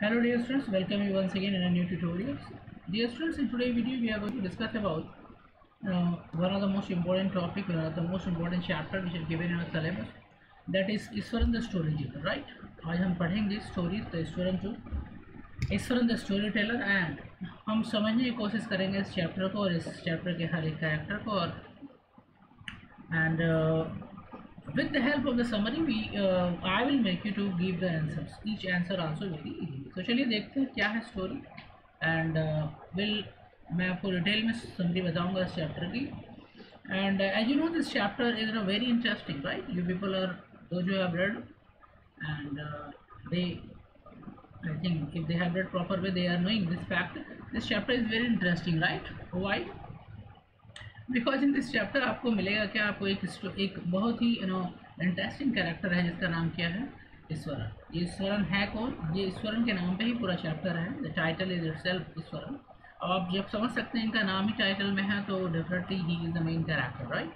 Hello dear students, welcome you once again in a new tutorial. Dear students, in today's video we are going to discuss about uh, one of the most important topic, one of the most important chapter which is given in our syllabus. That is Iswaran the storyteller, right? आज हम पढ़ेंगे stories the Iswaran to Iswaran the story teller and हम समझने की कोशिश करेंगे इस chapter को और इस चैप्टर के हर एक कैरेक्टर को और and with the help of the summary we uh, I will make you to give the answers each answer also very easy so चलिए देखते हैं क्या है स्टोरी एंड विल मैं आपको डिटेल में समरी बताऊंगा इस चैप्टर की end as you know this chapter is a very interesting right you people are those who have read and uh, they I think if they have read proper way they are knowing this fact this chapter is very interesting right why Because in this chapter आपको मिलेगा क्या आपको एक एक बहुत ही you know interesting character है जिसका नाम क्या है? ईश्वरन। ये ईश्वरन है कौन? ये ईश्वरन के नाम पे ही पूरा चैप्टर है। The title is itself Iswaran. अब आप जब समझ सकते हैं इनका नाम ही टाइटल में है तो definitely he is the main character right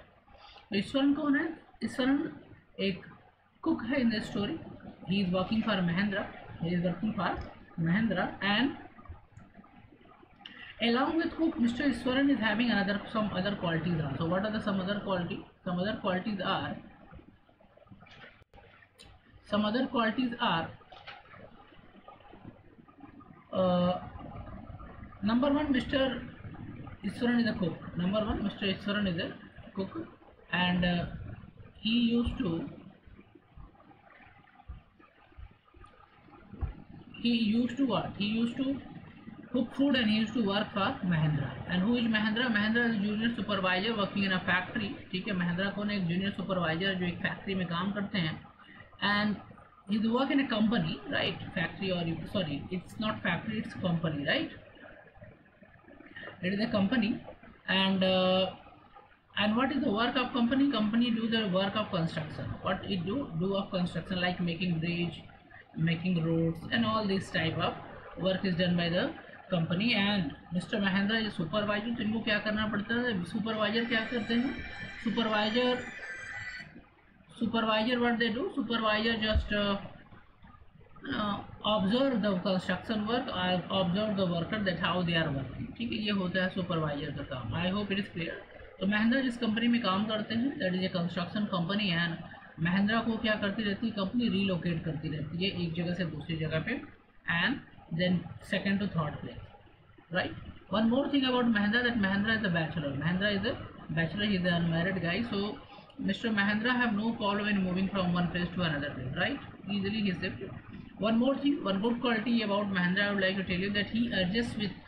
तो ईश्वरन कौन है? ईश्वरन एक कुक है in the story he is working for Mahendra he is working for Mahendra and along with cook Mr. Iswaran is having another some other qualities also what are the some other quality some other qualities are some other qualities are uh, number one Mr. Iswaran is a cook number one Mr. Iswaran is a cook and uh, he used to he used to what? He used to cook food and he used to work for Mahendra. And who is Mahendra? Mahendra is a junior supervisor working in a factory. ठीक है Mahendra कौन है एक junior supervisor जो एक factory में काम करते हैं and he work in a company right factory or sorry it's not factory it's company right it is a company and uh, and what is the work of company company do the work of construction what it do do of construction like making bridge making roads and all this type of work is done by the company and mister Mahendra जो supervisor तो इनको क्या करना पड़ता है? Supervisor क्या करते हैं? Supervisor supervisor what they do supervisor just observe the construction work observe the worker that how they are working ठीक है, ये होता है सुपरवाइजर का काम। I hope it is clear तो महेंद्रा जिस कंपनी में काम करते हैं that is a construction company and Mahendra को क्या करती रहती है? कंपनी रीलोकेट करती रहती है एक जगह से दूसरी जगह पे। And then second to third place right one more thing about Mahindra that Mahindra is a bachelor Mahindra is a bachelor is unmarried guy so mister Mahindra have no problem in moving from one place to another place right easily he shift one more thing one good quality about Mahindra I would like to tell you that he adjust with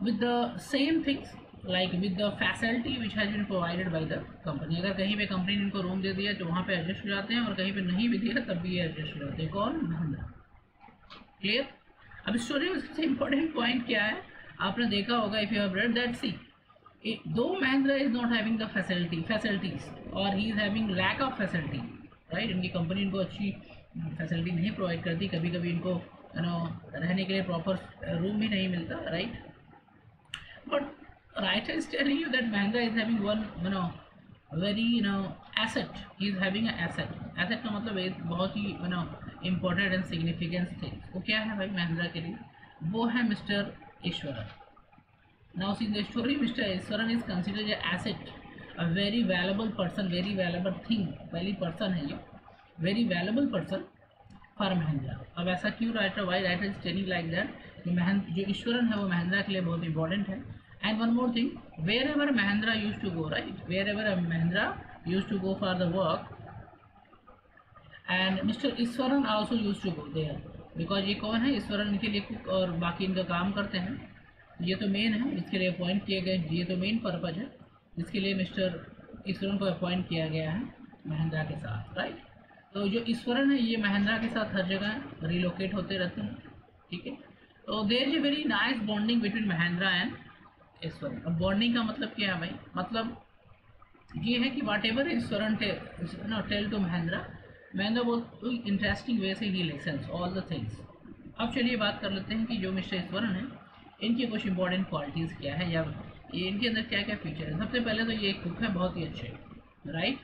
with the same things, like with the facility which has been provided by the company. अगर कहीं पे company ने इनको room दे दिया तो वहाँ पे adjust हो जाते हैं और कहीं पे नहीं भी दिया तब भी एडजस्ट हो जाते हैं कौन महिंद्रा क्लियर अब स्टोरी में सबसे इम्पोर्टेंट पॉइंट क्या है? आपने देखा होगा if you have read that see though Mahindra is not having the facility facilities और he is having lack of facility right इनकी कंपनी इनको अच्छी फैसिलिटी नहीं प्रोवाइड करती कभी कभी इनको यू नो रहने के लिए प्रॉपर रूम भी नहीं मिलता right but right telling you that Mahindra is having one, you know, very, you know, asset. He is having an asset. Asset का मतलब बहुत ही, you know important and significance थे वो क्या है भाई महिंद्रा के लिए? वो है mister Iswaran now see the story mister Iswaran is consider asset a very valuable person very valuable thing valley person है ये। Very valuable person for Mahindra. अब ऐसा क्यों writer why writer is telling like that जो ईश्वरन है, वो महिंद्रा के लिए बहुत इंपॉर्टेंट है। And one more thing wherever Mahindra use to go right wherever Mahindra use to go for the work and mister Iswaran also use to go there because ये कौन है? ईश्वरन इनके लिए कुक और बाकी इनका काम करते हैं। ये तो मेन है। इसके लिए अपॉइंट किए गए ये तो मेन पर्पज है। जिसके लिए मिस्टर ईश्वरन को अपॉइंट किया गया है महिंद्रा के साथ राइट तो जो ईश्वरन है, ये महिंद्रा के साथ हर जगह रिलोकेट होते रहते हैं। ठीक है? तो there is a very nice bonding between Mahindra and Iswaran अब बॉन्डिंग का मतलब क्या है भाई? मतलब ये है कि whatever Iswaran tell to Mahindra Mahindra बहुत इंटरेस्टिंग वे से ही लेसन्स ऑल द थिंग्स अब चलिए बात कर लेते हैं कि जो मिस्टर ईश्वरन है, इनकी कुछ इंपॉर्टेंट क्वालिटीज़ क्या है, या ये इनके अंदर क्या क्या फीचर है? सबसे पहले तो ये एक कुक है, बहुत ही अच्छे right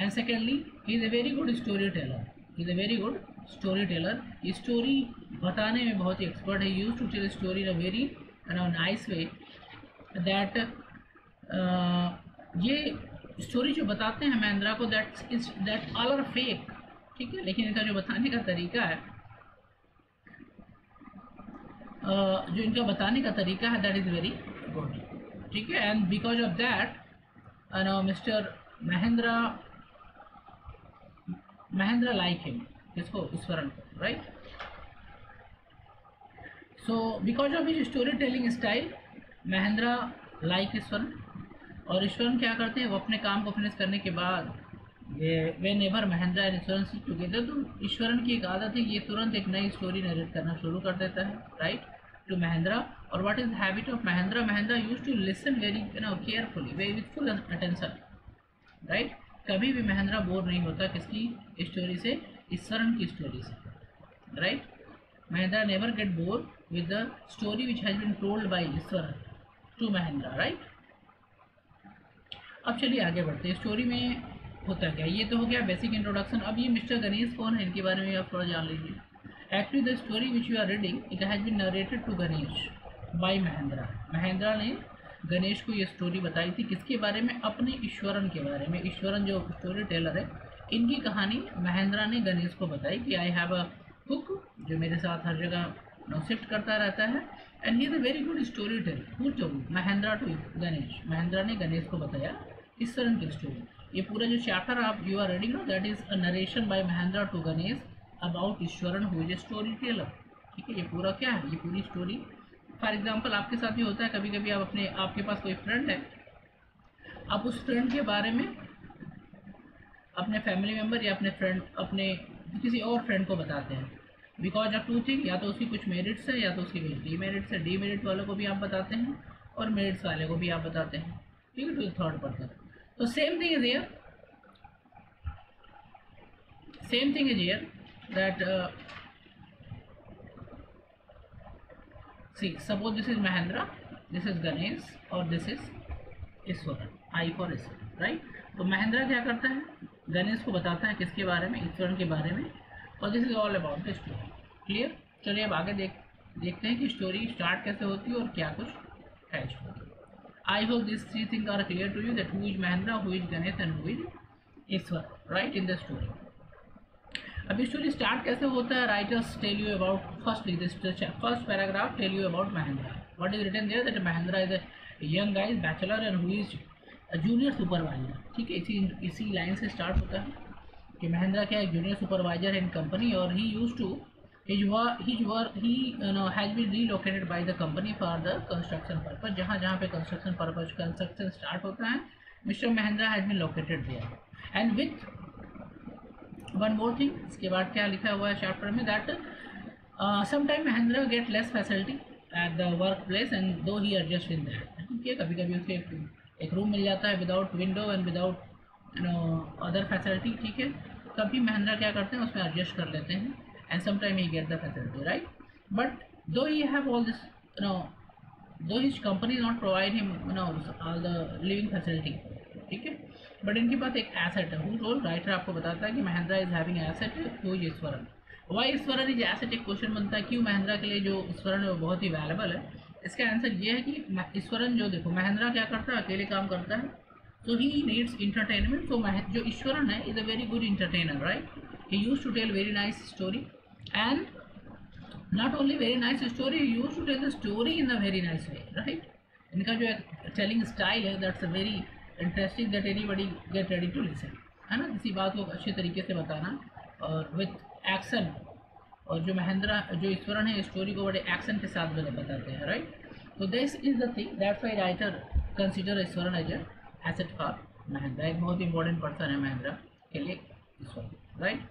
and secondly he is a very good storyteller. He is a very good story teller story बताने में बहुत ही एक्सपर्ट है। Use to tell story in a very nice way that ये स्टोरी जो बताते हैं महिंद्रा को that is that all are fake ठीक है, लेकिन इनका जो बताने का तरीका है जो इनका बताने का तरीका है दैट इज़ वेरी गुड ठीक है and because of that mister Mahendra Mahendra like him किसको? ईश्वरन को right so because of his story telling style Mahendra like Iswaran, और ईश्वरन क्या करते हैं? वो अपने काम को फिनिश करने के बाद वे never Mahendra and sit together तो ईश्वरन की एक आदत है ये तुरंत एक नई स्टोरी नरेट करना शुरू कर देता है राइट टू महेंद्रा और what is habit of Mahendra Mahendra use to listen very you know carefully very with full attention right कभी भी महेंद्रा बोर नहीं होता किसकी स्टोरी से ईश्वरन की स्टोरी से right Mahendra never get bore with the story which has been told by Iswaran to Mahendra right अब चलिए आगे बढ़ते हैं। स्टोरी में होता क्या? ये तो हो गया बेसिक इंट्रोडक्शन अब ये मिस्टर गणेश कौन है? इनके बारे में आप थोड़ा जान लीजिए। Actually the story which you are reading it has been narrated to Ganesh by Mahendra Mahendra ने गणेश को ये स्टोरी बताई थी किसके बारे में? अपने ईश्वरन के बारे में। ईश्वरन जो स्टोरी टेलर है, इनकी कहानी महेंद्रा ने गणेश को बताई कि आई हैव अ कुक जो मेरे साथ हर जगह शिफ्ट करता रहता है। And he is a very good story teller told Mahendra to Ganesh Mahendra ने गणेश को बताया ईश्वरन की स्टोरी ये पूरा जो चैप्टर आप यू आर रीडिंग ना that is a narration by Mahendra to Ganesh about Iswaran is a story teller ठीक है, ये पूरा क्या है? ये पूरी स्टोरी फॉर एग्ज़ाम्पल आपके साथ भी होता है कभी कभी आप अपने, आपके पास कोई फ्रेंड है, आप उस फ्रेंड के बारे में अपने फैमिली मेंबर या अपने फ्रेंड अपने किसी और फ्रेंड को बताते हैं. बिकॉज़ ऑफ़ टू थिंग या तो उसकी कुछ मेरिट्स है, या तो उसकी डी मेरिट्स है. डी मेरिट वालों को भी आप बताते हैं और मेरिट्स वाले को भी आप बताते हैं. ठीक है टू थर्ड पर्सन तो same thing is here same thing is here that see, suppose this is Mahendra, this is Ganesh और this is Iswaran I for Ishwar right तो महेंद्रा क्या करता है? गणेश को बताता है किसके बारे में ईश्वरन के बारे में, और this is all about the story clear चलिए अब आगे देख, देखते हैं कि स्टोरी स्टार्ट कैसे होती है और क्या कुछ है story I hope this three thing are clear to you that who is Mahendra who is Ganesh and who is Ishwar right in the story अभी स्टोरी स्टार्ट कैसे होता है? Writers tell you about firstly this first paragraph tell you about Mahendra what is written there that Mahendra is a young guys bachelor and who is junior supervisor ठीक है, इसी इसी line से start होता है कि महेंद्रा क्या है? जूनियर सुपरवाइजर इन कंपनी और he use to his work his work, he, you know, has been relocated by the company for the construction purpose. जहाँ जहाँ पे construction purpose, construction start होता है mister Mahendra has been located there and with one more thing इसके बाद क्या लिखा हुआ है चैप्टर में? That sometime Mahendra get less facility at the work place and though he adjust in that है कभी कभी उसके एक रूम मिल जाता है without window and without other facility ठीक है? तभी महेंद्रा क्या करते हैं? उसमें एडजस्ट कर लेते हैं। And sometime he get the facility right but though he have all this no though his company not provide him no all the living facility ठीक है बट इनके पास एक एसेट है हु रोल राइटर आपको बताता है कि Mahendra is having asset who is Iswaran why Iswaran is asset एक क्वेश्चन बनता है, क्यों महेंद्रा के लिए जो ईश्वरन है वो बहुत ही वैलेबल है? इसका आंसर ये है कि ईश्वरन जो देखो महेंद्रा क्या करता है? अकेले काम करता है। So he needs entertainment. So जो ईश्वरन है, is a very good entertainer, right? He used to tell very nice story. And not only very nice story he used to tell the story in a very nice way, right? इनका जो telling style है that's a very interesting that anybody get ready to listen है ना? किसी बात को अच्छे तरीके से बताना और विथ एक्शन और जो महेंद्रा, जो ईश्वरन है स्टोरी को बड़े एक्शन के साथ बड़े बताते हैं राइट तो this is the thing that's why writer consider Iswaran as asset for Mahendra, एक बहुत इंपॉर्टेंट पर्सन है महेंद्रा के लिए Ishwar right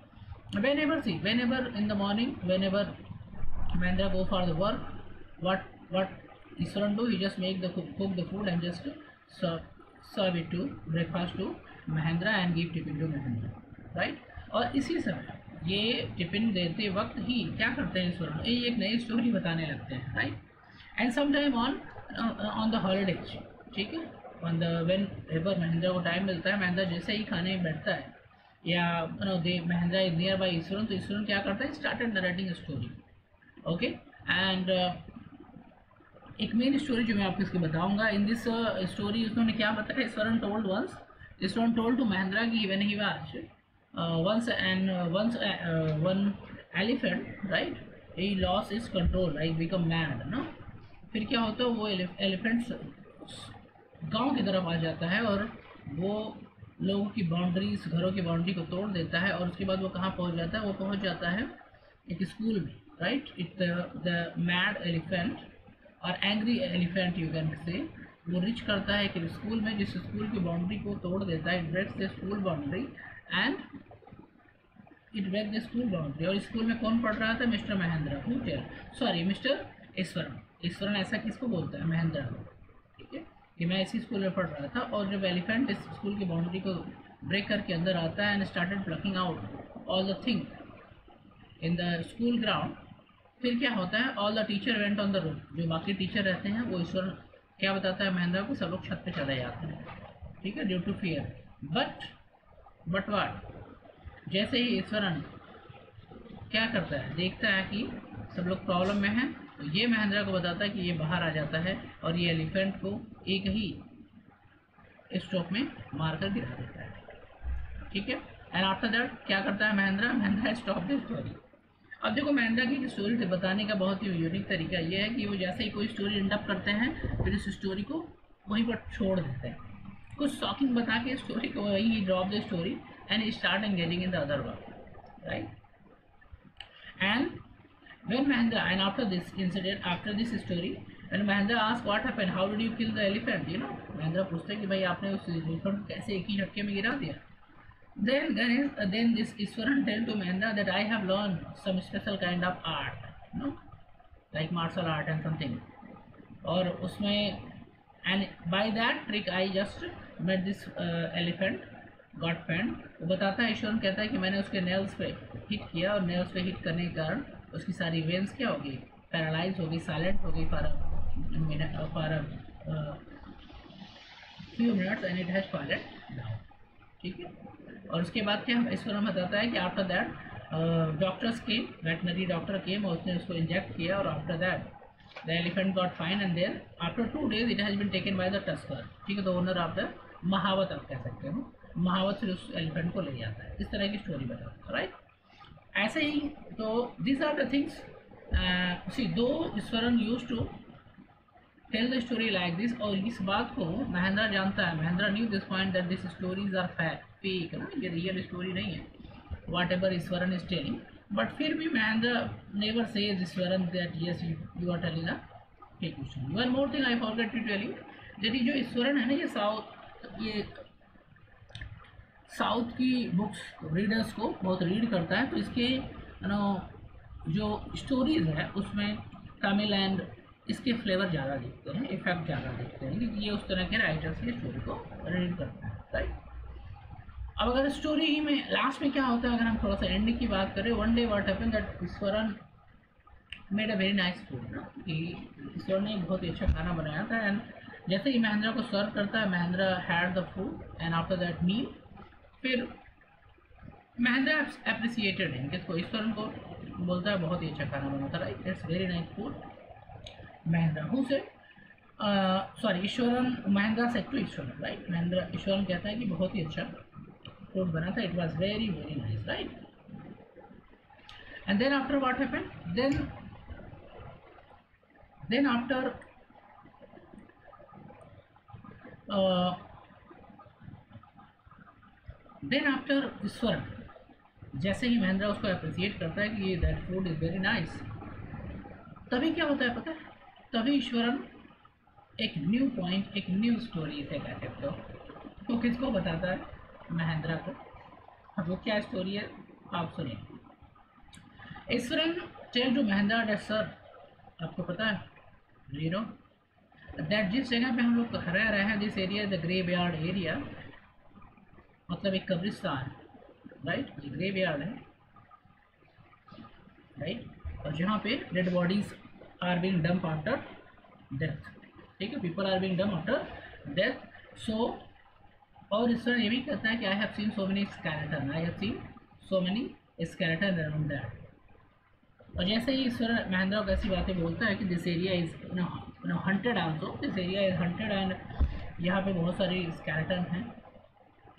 whenever in the morning whenever Mahendra go for the work what what Iswaran do he just make the cook, cook the food and just serve serve it to breakfast to Mahendra and give tiffin to Mahendra right? और इसी समय ये tiffin देते वक्त ही क्या करते हैं ईश्वरन ये एक नई स्टोरी बताने लगते हैं right and some time on on the holidays ठीक है? On the whenever Mahendra को टाइम मिलता है महेंद्रा जैसे ही खाने में बैठता है या no they Mahindra is near by Iswaran तो ईश्वरन क्या करता है? Started narrating story okay and एक मेन स्टोरी जो मैं आपको इसकी बताऊँगा इन दिस स्टोरी उन्होंने क्या बताया? Iswaran told once Iswaran told to Mahindra की when he was once and once one elephant right he loss is control like become mad ना फिर क्या होता है? वो एलिफेंट्स गाँव की तरफ़ आ जाता है और वो लोगों की बाउंड्रीज घरों की बाउंड्री को तोड़ देता है और उसके बाद वो कहाँ पहुँच जाता है? वो पहुँच जाता है एक स्कूल में right it the mad elephant और angry elephant you can say वो रिच करता है एक स्कूल में, जिस स्कूल की बाउंड्री को तोड़ देता है. It breaks the school boundary and it break the school boundary और स्कूल में कौन पढ़ रहा था? Mister Mahendra. Who sorry mister Iswaran. Iswaran ऐसा किसको बोलता है? महेंद्र है कि मैं इसी स्कूल में पढ़ रहा था और जब एलिफेंट इस स्कूल की बाउंड्री को ब्रेक करके अंदर आता है and started plucking out all the thing in the school ground फिर क्या होता है? All the teacher went on the room जो बाकी टीचर रहते हैं, वो ईश्वर क्या बताता है महेंद्रा को? सब लोग छत पे चले जाते हैं। ठीक है? Due to fear but but what जैसे ही ईश्वरन क्या करता है? देखता है कि सब लोग प्रॉब्लम में हैं तो ये महेंद्रा को बताता है कि ये बाहर आ जाता है और ये एलिफेंट को एक ही स्टॉप में मारकर गिरा देता है। ठीक है? एंड आफ्टर दैट क्या करता है Mahendra? Mahendra stop the story अब देखो महेंद्रा की स्टोरी बताने का बहुत ही यूनिक तरीका ये है कि वो जैसे ही कोई स्टोरी एंडअप करते हैं फिर इस स्टोरी को वहीं पर छोड़ देते हैं। कुछ शॉकिंग बता के स्टोरी को वही drop the story and start engaging in the other work right and When Mahendra, and after this incident, after this story, मैंने महेंद्र आज what happen how did you kill the elephant you know Mahendra पूछते हैं कि, भाई, आपने उस elephant को कैसे एक ही झटके में गिरा दिया? Then Ganesh then this Iswaran tell to Mahendra that I have learn some special kind of art no like martial art and something और उसमें and by that trick I just met this elephant god friend वो बताता है ईश्वरन कहता है कि मैंने उसके नेल्स पे हिट किया और नेल्स पे हिट करने के कारण उसकी सारी वेंस क्या होगी? पैरालाइज होगी साइलेंट होगी for for few minutes and it has fallen down ठीक है? और उसके बाद क्या हम ईश्वर में बताता है कि after that doctors came veterinary doctor came और उसने उसको इंजेक्ट किया, और after that the elephant got fine and then after two days it has been taken by the tusker ठीक है तो ओनर ऑफ़ द महावत आप कह सकते हो। महावत फिर उस एलिफेंट को ले जाता है। इस तरह की स्टोरी बताता है राइट ऐसे ही तो this are the things see though Ishwaran use to tell the story like this और इस बात को महेंद्रा जानता है। Mahendra knew this point that this stories are fake ना? ये रियल स्टोरी नहीं है। Whatever Ishwaran is telling but फिर भी Mahendra never says Ishwaran that yes you are telling a fake story one more thing I forget to tell you यदि जो ईश्वरन है ना, ये साउथ ये साउथ की बुक्स रीडर्स को बहुत रीड करता है। तो इसके नो जो स्टोरीज है, उसमें तमिल एंड इसके फ्लेवर ज़्यादा दिखते हैं इफ़ेक्ट ज़्यादा दिखते हैं। क्योंकि ये उस तरह के राइटर्स की स्टोरी को रीड करते हैं राइट अब अगर स्टोरी ही में लास्ट में क्या होता है, अगर हम थोड़ा सा एंड की बात करें one day what happen that Ishwaran made a very nice food ना? कि ईश्वर ने बहुत ही अच्छा खाना बनाया था एंड जैसे ही महेंद्रा को सर्व करता है, Mahendra had the food and after that meal फिर महेंद्रा अप्रिसिएटेड है किसको ईश्वरन को बोलता है, बहुत ही अच्छा खाना बना था right it's very nice food Mahendra who say sorry Ishwaran Mahendra say to Ishwaran right Mahendra Ishwaran कहता है कि बहुत ही अच्छा फ़ूड बना था. It was very very nice right and then after what happen then then after then after जैसे ही महेंद्रा उसको अप्रिसिएट करता है कि that food is very nice तभी क्या होता है पता है? तभी ईश्वरन एक न्यू पॉइंट एक न्यू स्टोरी इसे कह सकते हो। तो किसको बताता है? महेंद्रा को। अब वो क्या स्टोरी है? आप सुनिए। Ishwaran tell to Mahendra that sir आपको पता है? ज़ीरो दैट जिस जगह पे हम लोग रह रहे हैं this area the graveyard area मतलब एक कब्रिस्तान राइट ये ग्रेव है। राइट और जहाँ पे dead bodies are being dump after death ठीक है? People are being dump after death so और इस तरह ये भी कहता है कि I have seen so many skeleton I have seen so many skeleton around that और जैसे ही ईश्वर महेंद्र कैसी बातें बोलता है कि this area is no haunted also this area is haunted and यहाँ पे बहुत सारे स्केलेटन हैं.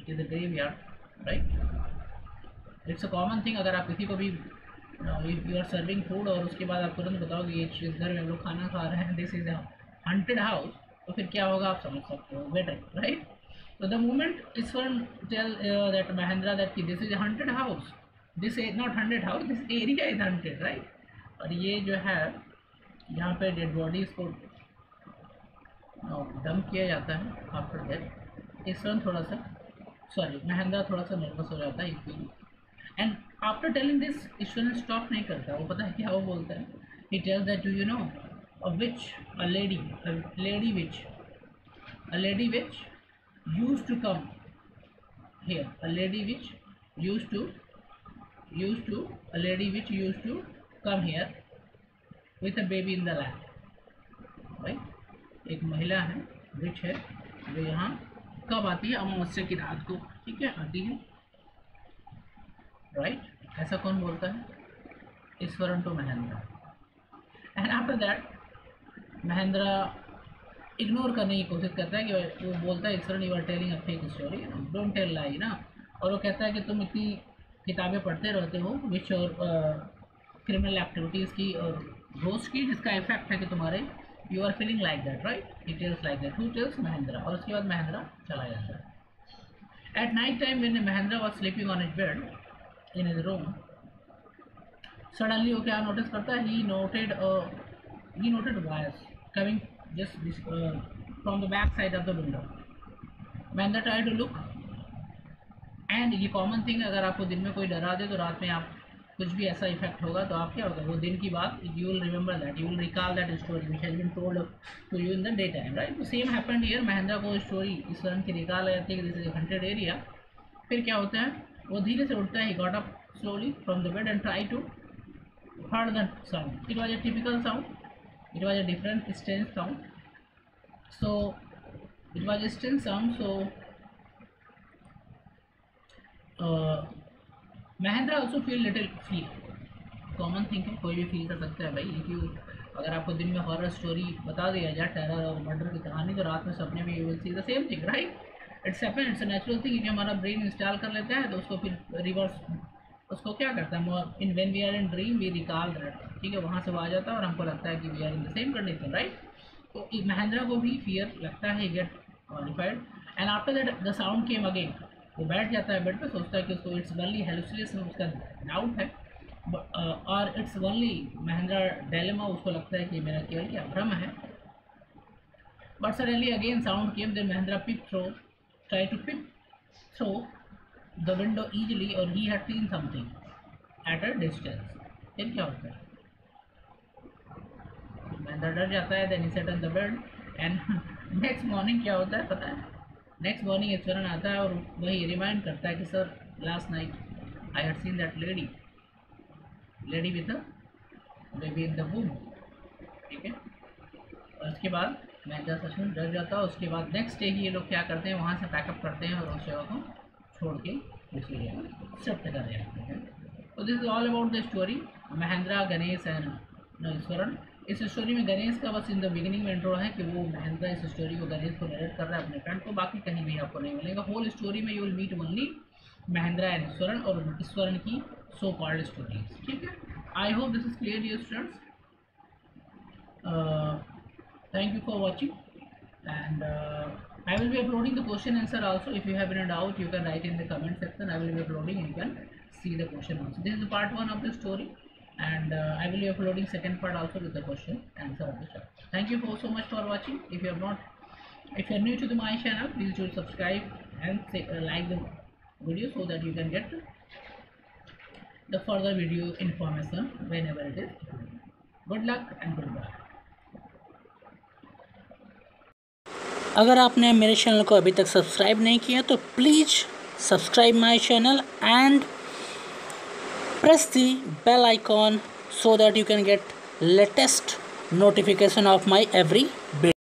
It is a graveyard right it's a common thing अगर आप किसी को भी यू आर सर्विंग फ़ूड और उसके बाद आप तुरंत बताओगे ये घर में हम लोग खाना खा रहे हैं। दिस इज़ हंटेड हाउस तो फिर क्या होगा? आप समझ सकते हो। Better right So the moment Iswaran tell uh, that Mahendra that this is a haunted house, this is not haunted house, this area is haunted, right? और ये जो है यहाँ पे डेड बॉडीज को दम किया जाता है आफ्टर डेथ ईश्वरन थोड़ा सा सॉरी महेंद्रा थोड़ा सा नर्वस हो जाता है and after telling this Ishwaran stop नहीं करता। वो पता है क्या वो बोलता है? He tells that do you know a witch a lady a lady witch a lady witch used to come here? A lady which used to used to, a lady which used to come here with a baby in the lap right? एक महिला है विच है, जो यहाँ कब आती है? अमावस्या की रात को। ठीक है? आती है। राइट ऐसा कौन बोलता है? Ishwaran to Mahendra. And after that Mahendra ignore करने की कोशिश करता है कि वो बोलता है Ishwaran you are telling a fake story don't tell lie ना? और वो कहता है कि तुम इतनी किताबें पढ़ते रहते हो विच और क्रिमिनल एक्टिविटीज़ की, और घोस्ट की, जिसका इफ़ेक्ट है कि तुम्हारे you are feeling like that right he tells like that who tells Mahendra. और उसके बाद महेंद्रा चला जाता है। एट नाइट टाइम मैंने Mahendra was sleeping on his bed in his room suddenly वो क्या नोटिस करता है he noted he noted voice coming just uh, from the back side of the window. They try to look and ये common thing अगर आपको दिन में कोई डरा दे तो रात में आप कुछ भी ऐसा इफ़ेक्ट होगा तो आप क्या होगा? वो दिन की बात you will remember that you will recall that story which has been told to you in the day time right तो सेम हैपेंड हियर महेंद्रा को स्टोरी इस तरह की रिकॉल आ जाती है दिस हंटेड एरिया फिर क्या होता है? वो धीरे से उठता है got up slowly from the bed and try to heard the sound it was a typical sound it was a different stance sound so it was still some so uh, Mahendra also feel little fear common thing है कोई भी feel कर सकता है भाई। If you अगर आपको दिन में हॉरर स्टोरी बता दिया जाए टेरर और मर्डर की कहानी तो रात में सपने में you will see the same thing right it's happen it's natural thing कि हमारा ब्रेन इंस्टॉल कर लेता है तो उसको फिर रिवर्स उसको क्या करता है? In when we are in dream we recall that ठीक है? वहाँ से वो आ जाता है और हमको लगता है कि we are in the same condition right तो महिंद्रा को भी फियर लगता है get qualified and after that the sound came again वो बैठ जाता है बेड पे, सोचता है कि उसको इट्स वनली हेलुसिनेशन उसका डाउट है। और इट्स वनली महिंद्रा डेलेमा उसको लगता है कि मेरा केवल क्या भ्रम है। But suddenly again sound came then Mahindra peek through try to peek through the window easily और he had seen something at a distance फिर क्या होता है? बंदा डर जाता है then sat on the bed and next morning क्या होता है पता है? नेक्स्ट मॉर्निंग ईश्वरन आता है और वही रिमाइंड करता है कि sir last night I had seen that lady lady with baby in the womb ठीक है? और उसके बाद मैं जब सचमुच डर जाता हूँ, उसके बाद नेक्स्ट डे ही ये लोग क्या करते हैं, वहाँ से पैकअप करते हैं और उस जगह को छोड़ के दूसरी जगह शिफ्ट कर जाते हैं। तो this is all about the story Mahendra, Ganesh and Ishwaran इस स्टोरी में गणेश का बस इन द बिगिनिंग में इंट्रो है कि वो महेंद्रा इस स्टोरी को गणेश को नरेट कर रहा है अपने फ्रेंड को, बाकी कहीं भी आपको नहीं मिलेगा। होल स्टोरी में you will meet only Mahendra and Ishwaran और ईश्वरन की सो कॉल्ड स्टोरीज ठीक है? I hope this is clear your students thank you for watching and uh, I will be uploading the question answer also if you have any doubt you can write in the comment section I will be uploading you can see the question also this is the part one of the story and uh, I will be uploading second part also with the question answer of the chapter. Thank you for so much for watching. If you have not, if you are new to the my channel, please do subscribe and say, uh, like the video so that you can get the further video information whenever it is. Good luck and goodbye. अगर आपने मेरे channel को अभी तक subscribe नहीं किया तो please subscribe my channel and press the bell icon so that you can get latest notification of my every